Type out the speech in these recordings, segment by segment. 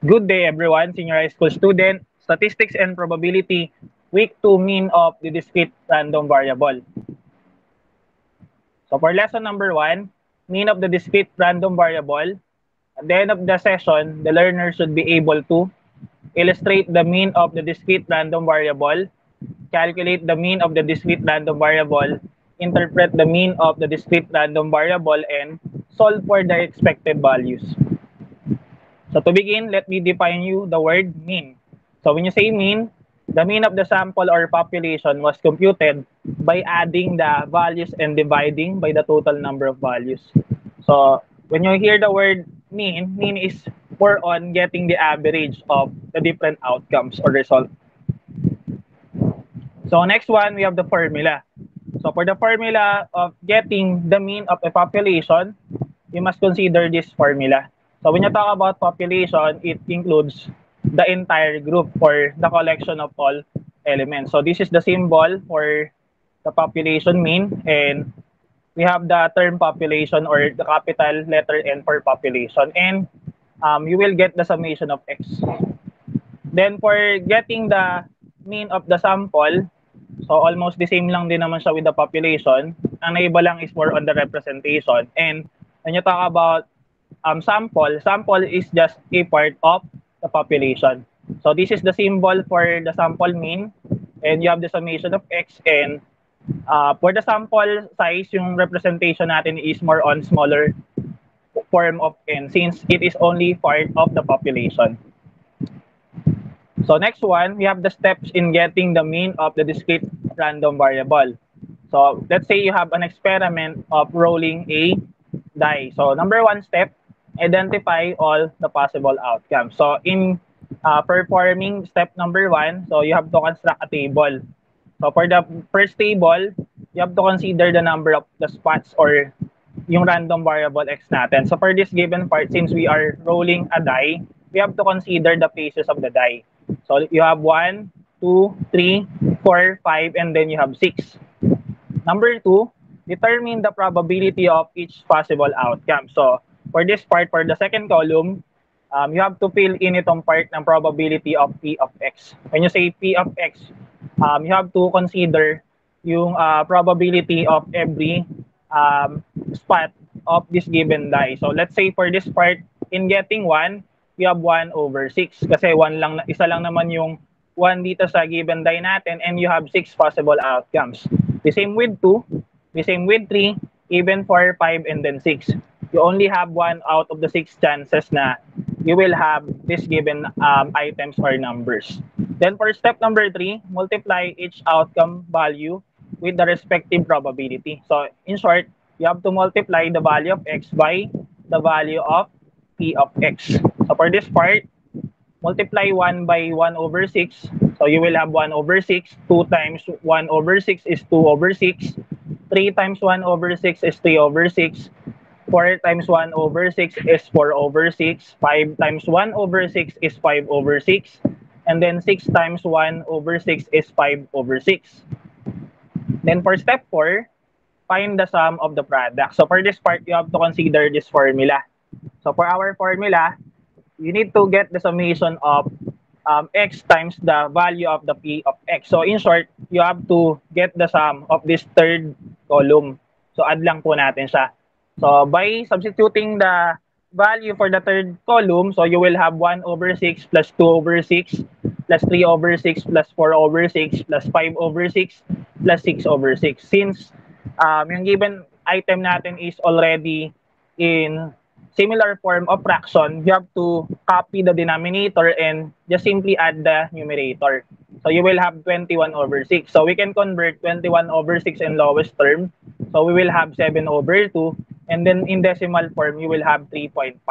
Good day everyone, senior high school student, statistics and probability, week 2 mean of the discrete random variable. So for lesson number 1, mean of the discrete random variable, at the end of the session, the learner should be able to illustrate the mean of the discrete random variable, calculate the mean of the discrete random variable, interpret the mean of the discrete random variable, and solve for the expected values. So to begin, let me define you the word mean. So when you say mean, the mean of the sample or population was computed by adding the values and dividing by the total number of values. So when you hear the word mean, mean is more on getting the average of the different outcomes or result. So next one, we have the formula. So for the formula of getting the mean of a population, you must consider this formula. So when you talk about population, it includes the entire group or the collection of all elements. So this is the symbol for the population mean and we have the term population or the capital letter N for population and um, you will get the summation of X. Then for getting the mean of the sample, so almost the same lang din naman siya with the population. Ang naiba lang is more on the representation. And when you talk about um, sample, sample is just a part of the population. So this is the symbol for the sample mean and you have the summation of x and uh, for the sample size, yung representation natin is more on smaller form of n since it is only part of the population. So next one, we have the steps in getting the mean of the discrete random variable. So let's say you have an experiment of rolling a die. So number one step, identify all the possible outcomes. So in uh, performing step number one, so you have to construct a table. So for the first table, you have to consider the number of the spots or yung random variable x natin. So for this given part, since we are rolling a die, we have to consider the faces of the die. So you have 1, 2, 3, 4, 5, and then you have 6. Number 2, determine the probability of each possible outcome. So for this part, for the second column, um, you have to fill in itong part ng probability of P of X. When you say P of X, um, you have to consider yung uh, probability of every um, spot of this given die. So let's say for this part, in getting 1, we have 1 over 6. Kasi one lang, isa lang naman yung 1 dito sa given die natin and you have 6 possible outcomes. The same with 2, the same with 3, even 4, 5, and then 6 you only have one out of the six chances na you will have this given um, items or numbers. Then for step number three, multiply each outcome value with the respective probability. So in short, you have to multiply the value of x by the value of p of x. So for this part, multiply 1 by 1 over 6. So you will have 1 over 6. 2 times 1 over 6 is 2 over 6. 3 times 1 over 6 is 3 over 6. 4 times 1 over 6 is 4 over 6. 5 times 1 over 6 is 5 over 6. And then 6 times 1 over 6 is 5 over 6. Then for step 4, find the sum of the product. So for this part, you have to consider this formula. So for our formula, you need to get the summation of um, x times the value of the p of x. So in short, you have to get the sum of this third column. So add lang po natin siya. So by substituting the value for the third column, so you will have 1 over 6 plus 2 over 6 plus 3 over 6 plus 4 over 6 plus 5 over 6 plus 6 over 6. Since um, yung given item natin is already in similar form of fraction, you have to copy the denominator and just simply add the numerator. So you will have 21 over 6. So we can convert 21 over 6 in lowest term. So we will have 7 over 2 And then in decimal form, you will have 3.5.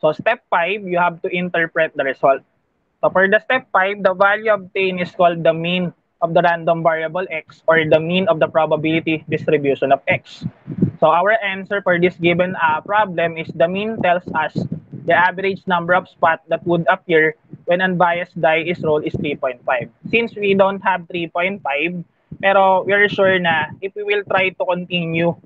So step 5, you have to interpret the result. So for the step 5, the value obtained is called the mean of the random variable x or the mean of the probability distribution of x. So our answer for this given uh, problem is the mean tells us the average number of spots that would appear when unbiased die is rolled is 3.5. Since we don't have 3.5, pero we're sure na if we will try to continue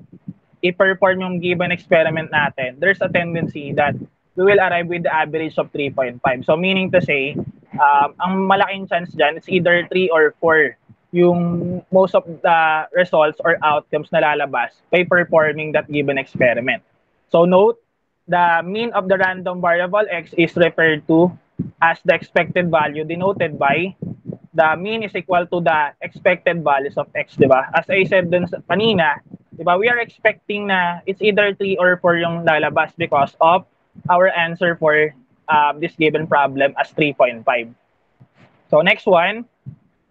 i-perform yung given experiment natin, there's a tendency that we will arrive with the average of 3.5. So meaning to say, um, ang malaking chance dyan, it's either 3 or 4 yung most of the results or outcomes na lalabas by performing that given experiment. So note, the mean of the random variable x is referred to as the expected value denoted by the mean is equal to the expected values of x, di ba? As I said dun sa, kanina, di ba, we are expecting na it's either 3 or 4 yung lalabas because of our answer for um, this given problem as 3.5. So next one,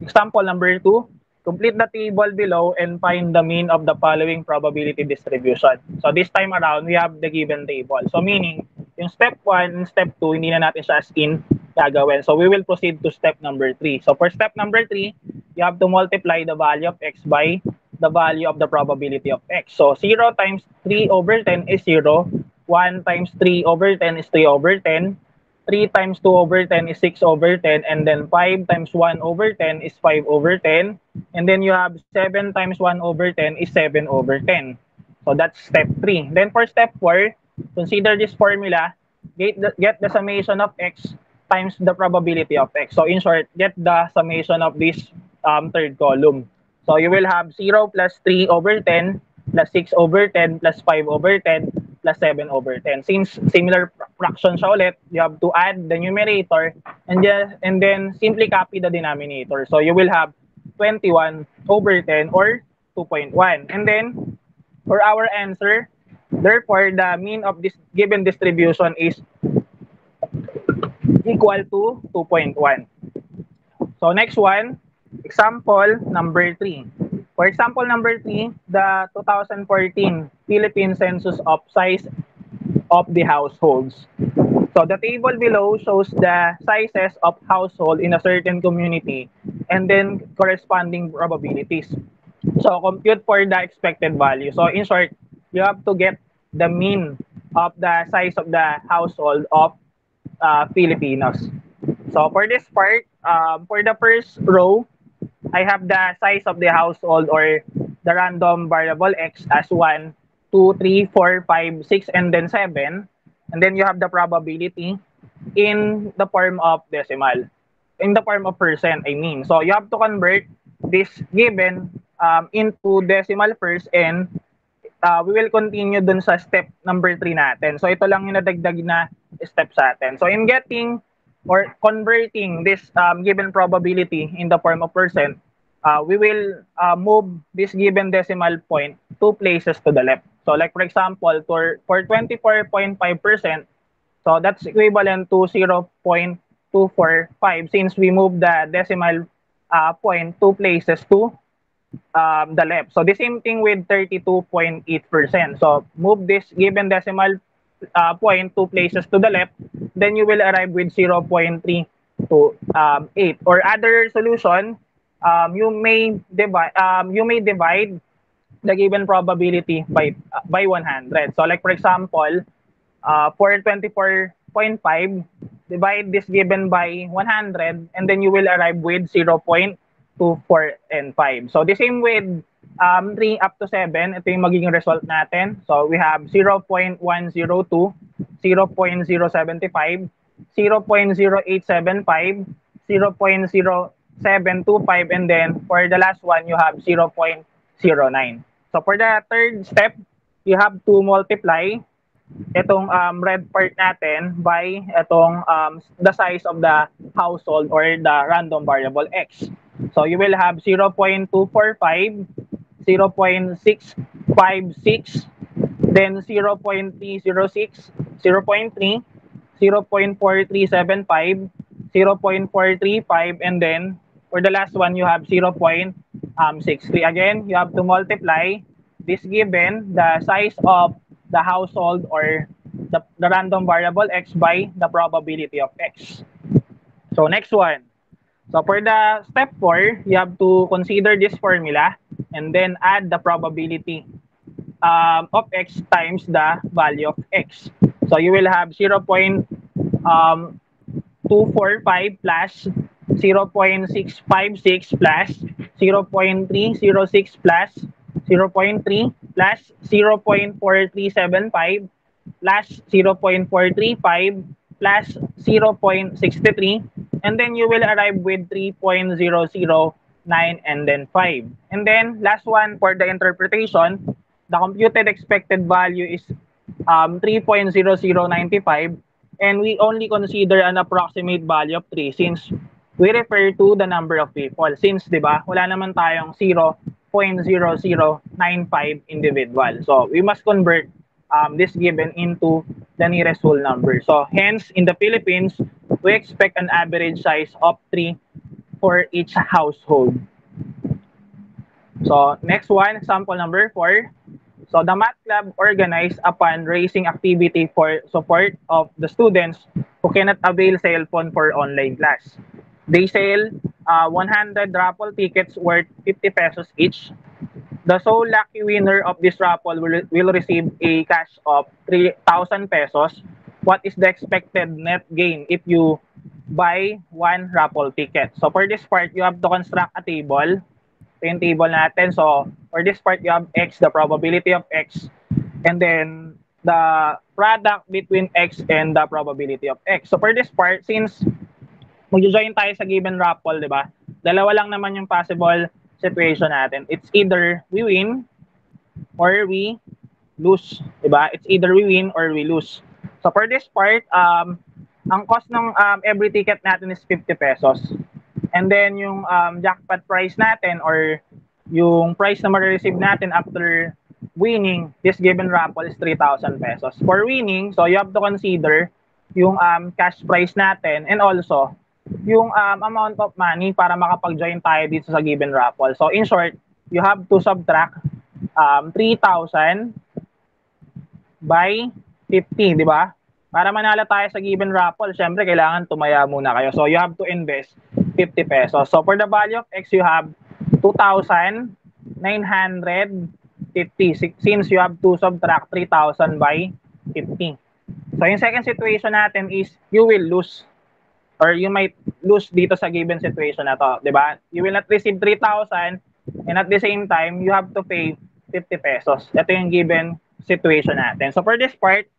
example number 2, complete the table below and find the mean of the following probability distribution. So this time around, we have the given table. So meaning, yung step 1 and step 2, hindi na natin siya as in gagawin. So we will proceed to step number 3. So for step number 3, you have to multiply the value of x by the value of the probability of x. So 0 times 3 over 10 is 0. 1 times 3 over 10 is 3 over 10. 3 times 2 over 10 is 6 over 10. And then 5 times 1 over 10 is 5 over 10. And then you have 7 times 1 over 10 is 7 over 10. So that's step 3. Then for step 4, consider this formula. Get the, get the summation of x times the probability of x. So in short, get the summation of this um, third column. So you will have 0 plus 3 over 10 plus 6 over 10 plus 5 over 10 plus 7 over 10. Since similar fraction siya ulit, you have to add the numerator and, just, and then simply copy the denominator. So you will have 21 over 10 or 2.1. And then for our answer, therefore the mean of this given distribution is equal to 2.1. So next one, example number 3. For example number 3, the 2014 Philippine Census of Size of the Households. So the table below shows the sizes of household in a certain community and then corresponding probabilities. So compute for the expected value. So in short, you have to get the mean of the size of the household of uh, Filipinos. So for this part, um, for the first row, I have the size of the household or the random variable x as 1, 2, 3, 4, 5, 6, and then 7. And then you have the probability in the form of decimal. In the form of percent, I mean. So you have to convert this given um, into decimal first and uh, we will continue dun sa step number 3 natin. So ito lang yung nadagdag na step sa atin. So in getting or converting this um, given probability in the form of percent, uh, we will uh, move this given decimal point two places to the left. So like for example, for, for 24.5%, so that's equivalent to 0.245 since we move the decimal uh, point two places to um, the left. So the same thing with 32.8%. So move this given decimal uh, point two places to the left, then you will arrive with 0.3 to um, 8. Or other solution, um, you may divide um, you may divide the given probability by uh, by 100. So like for example, uh, for 24.5, divide this given by 100 and then you will arrive with 0.24 and 5. So the same with um, 3 up to 7, ito yung magiging result natin. So we have 0.102, 0.075, 0.0875, 0.0725, and then for the last one, you have 0.09. So for the third step, you have to multiply itong um, red part natin by itong um, the size of the household or the random variable x. So you will have 0.245 0.656, then 0.306, 0.3, 0.4375, 0.435, and then for the last one, you have 0.63. Again, you have to multiply this given the size of the household or the, the random variable x by the probability of x. So next one. So for the step 4, you have to consider this formula and then add the probability um, of x times the value of x. So you will have 0. Um, 245 plus 0.656 plus 0.306 plus 0.3 plus 0.4375 plus 0.435 plus 0.63 and then you will arrive with 3.009 and then 5. And then last one for the interpretation, the computed expected value is um, 3.0095 and we only consider an approximate value of 3 since we refer to the number of people. Since, di ba, wala naman tayong 0.0095 individual. So, we must convert um, this given into the nearest whole number. So, hence, in the Philippines, we expect an average size of 3 for each household. So, next one, example number 4. So, the math club organized upon raising activity for support of the students who cannot avail cell phone for online class. They sell uh, 100 raffle tickets worth 50 pesos each The sole lucky winner of this raffle will, will receive a cash of 3,000 pesos. What is the expected net gain if you buy one raffle ticket? So for this part, you have to construct a table. Ito yung table natin. So for this part, you have X, the probability of X. And then the product between X and the probability of X. So for this part, since mag-join tayo sa given raffle, di ba? Dalawa lang naman yung possible situation natin. It's either we win or we lose. Diba? It's either we win or we lose. So for this part, um, ang cost ng um, every ticket natin is 50 pesos. And then yung um, jackpot price natin or yung price na ma-receive natin after winning this given raffle is 3,000 pesos. For winning, so you have to consider yung um, cash price natin and also yung um, amount of money para makapag-join tayo dito sa given raffle. So in short, you have to subtract um, 3,000 by 50, di ba? Para manalo tayo sa given raffle, syempre kailangan tumaya muna kayo. So you have to invest 50 pesos. So for the value of X, you have 2,950 since you have to subtract 3,000 by 50. So yung second situation natin is you will lose or you might lose dito sa given situation na to, 'di ba? You will not receive 3,000 and at the same time, you have to pay 50 pesos. Ito yung given situation natin. So for this part,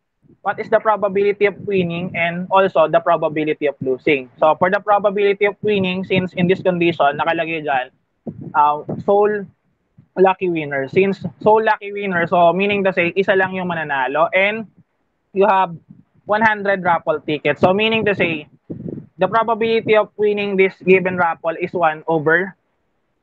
what is the probability of winning and also the probability of losing? So for the probability of winning, since in this condition, nakalagay dyan, uh, sole lucky winner. Since sole lucky winner, so meaning to say, isa lang yung mananalo and you have 100 raffle tickets. So meaning to say, the probability of winning this given raffle is 1 over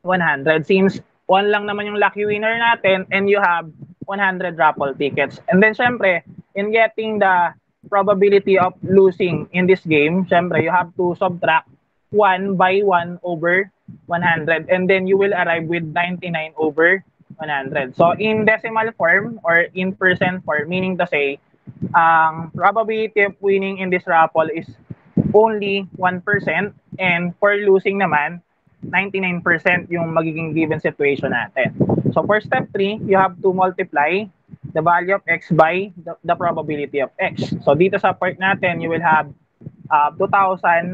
100 since 1 lang naman yung lucky winner natin and you have 100 raffle tickets. And then syempre, in getting the probability of losing in this game, syempre you have to subtract 1 by 1 over 100 and then you will arrive with 99 over 100. So in decimal form or in percent form, meaning to say, ang probability of winning in this raffle is only 1% and for losing naman, 99% yung magiging given situation natin. So for step 3, you have to multiply the value of x by the, the probability of x. So dito sa part natin, you will have uh, 2,950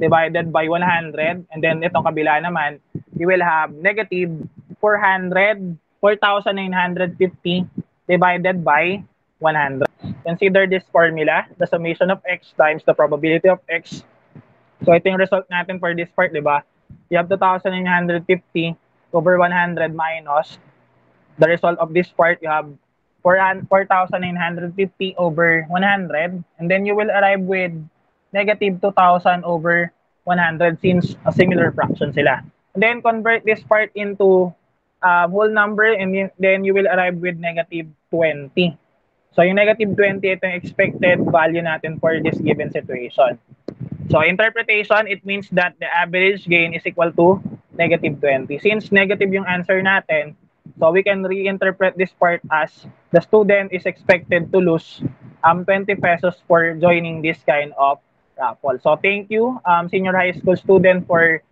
divided by 100 and then itong kabila naman, you will have negative 400, 4,950 divided by 100. Consider this formula, the summation of x times the probability of x. So ito yung result natin for this part, di ba? You have 2,950 over 100 minus the result of this part, you have 4,950 over 100. And then you will arrive with negative 2,000 over 100 since a similar fraction sila. And then convert this part into a whole number and then you will arrive with negative 20. So yung negative 20, ito yung expected value natin for this given situation. So interpretation, it means that the average gain is equal to negative 20. Since negative yung answer natin, so we can reinterpret this part as the student is expected to lose um 20 pesos for joining this kind of raffle. So thank you, um, senior high school student for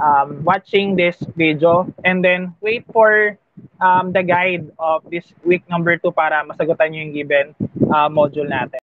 um, watching this video. And then wait for um, the guide of this week number 2 para masagutan nyo yung given uh, module natin.